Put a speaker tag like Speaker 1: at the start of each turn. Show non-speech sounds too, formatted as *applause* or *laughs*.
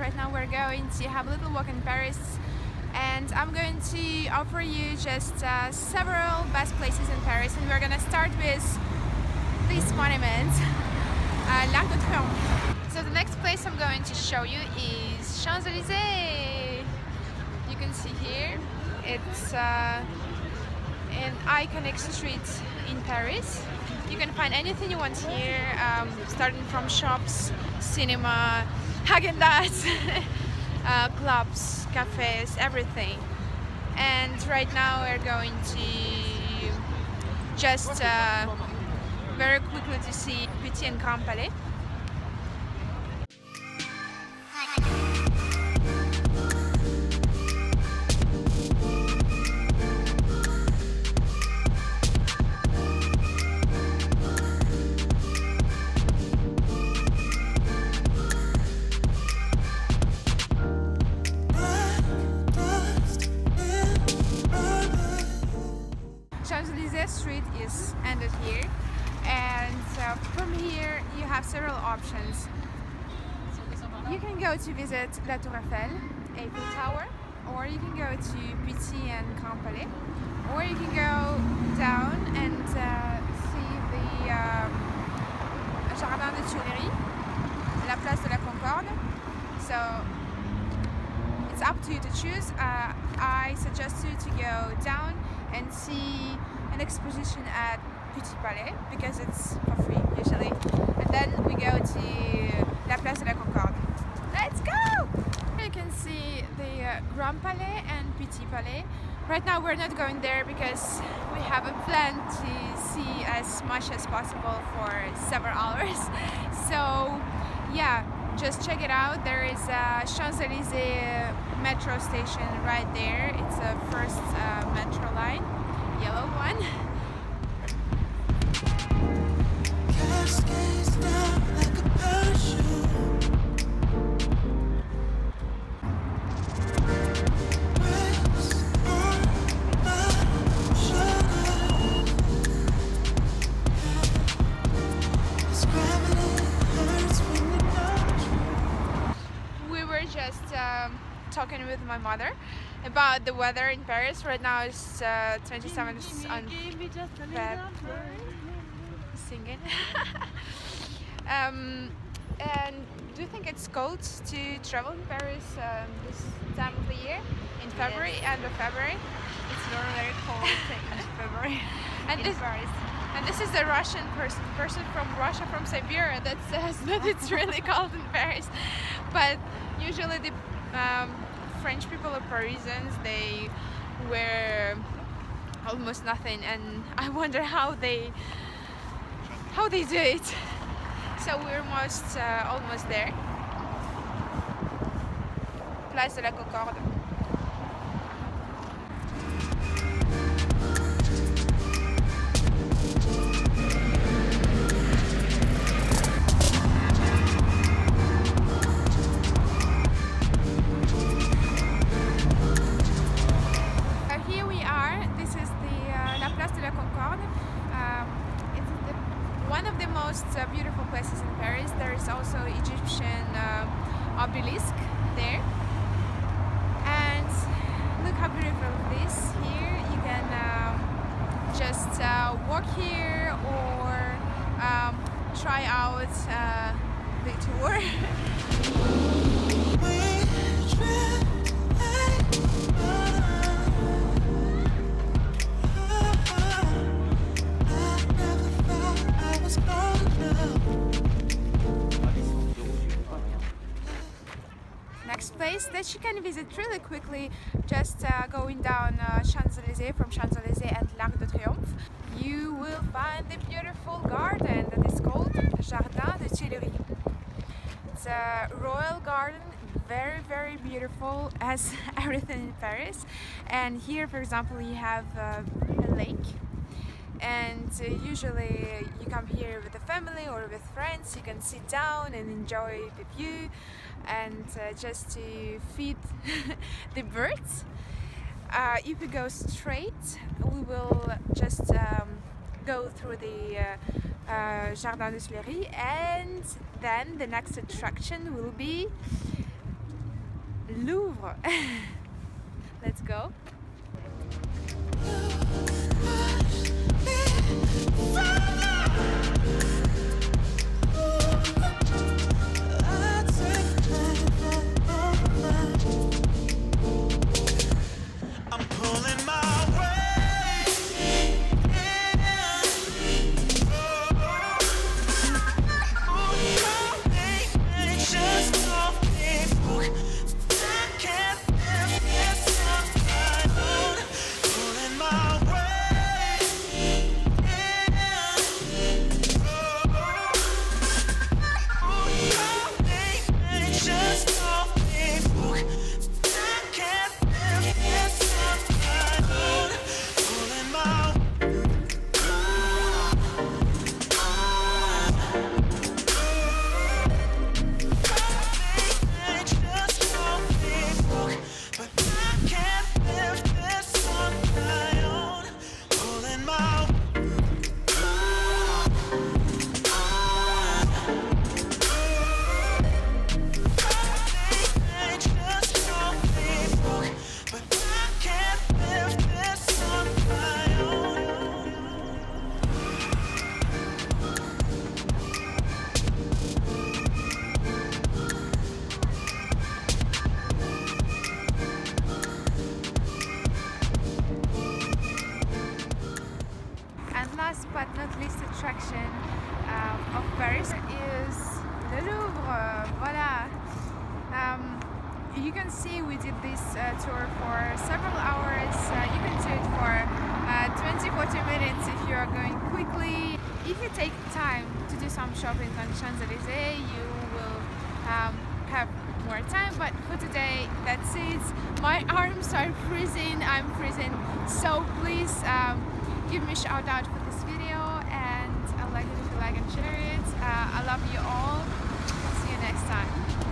Speaker 1: right now we're going to have a little walk in Paris and I'm going to offer you just uh, several best places in Paris and we're gonna start with this monument, uh, L'Arc de Triomphe. So the next place I'm going to show you is Champs-Élysées. You can see here, it's uh, an iconic street in Paris. You can find anything you want here, um, starting from shops, cinema, Haagen-Dazs, *laughs* uh, clubs, cafes, everything. And right now we're going to just uh, very quickly to see Petit and Grand ended here and uh, from here you have several options. You can go to visit La Tour Eiffel, Eiffel Tower, or you can go to Petit and Grand Palais, or you can go down and uh, see the um, Jardin des Tuileries, La Place de la Concorde. So it's up to you to choose. Uh, I suggest you to go down and see an exposition at Petit Palais because it's for free usually. And then we go to La Place de la Concorde. Let's go! You can see the uh, Grand Palais and Petit Palais. Right now we're not going there because we have a plan to see as much as possible for several *laughs* hours. So yeah, just check it out. There is a Champs-Élysées metro station right there. It's the first uh, metro line,
Speaker 2: my
Speaker 1: mother about the weather in Paris. Right now it's uh, 27th on Feb. Singing. *laughs* um, and do you think it's cold to travel in Paris um, this time of the year? In February, end of February?
Speaker 3: It's not very cold *laughs* *laughs* in February
Speaker 1: And
Speaker 3: in
Speaker 1: this,
Speaker 3: Paris.
Speaker 1: and this is a Russian person, person from Russia, from Siberia, that says that it's really cold in Paris. But usually the um, French people or Parisians, they wear almost nothing, and *laughs* I wonder how they how they do it. So we're almost uh, almost there. Place de la Concorde. Next place that you can visit really quickly, just uh, going down uh, Champs-Élysées from Champs-Élysées and L'Arc de Triomphe, you will find the beautiful garden that is called Jardin des Tuileries. It's a royal garden, very very beautiful as *laughs* everything in Paris. And here, for example, you have uh, a lake and uh, usually you come here with a family or with friends you can sit down and enjoy the view and uh, just to feed *laughs* the birds uh, if we go straight we will just um, go through the uh, uh, Jardin des Tuileries and then the next attraction will be Louvre. *laughs* Let's go.
Speaker 2: I'm
Speaker 1: last but not least attraction um, of Paris is the Louvre. Voila! Um, you can see we did this uh, tour for several hours. Uh, you can do it for uh, 20-40 minutes if you are going quickly. If you take time to do some shopping on Champs-Élysées, you will um, have more time. But for today, that's it. My *laughs* arms are freezing. I'm freezing. So please um, give me a shout out for this video and I like it if you like and share it. Uh, I love you all. See you next time.